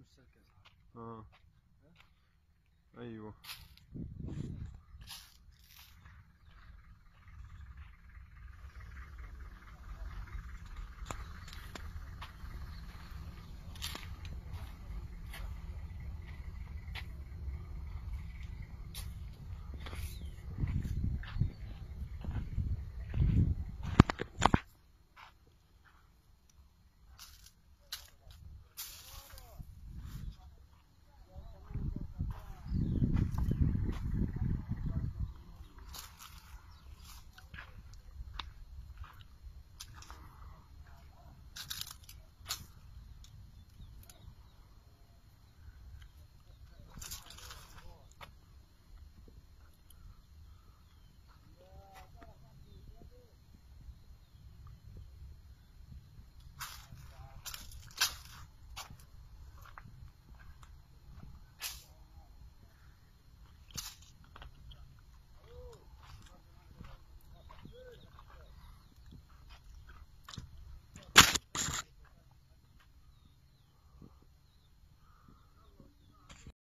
مستلكم آه. أيوه.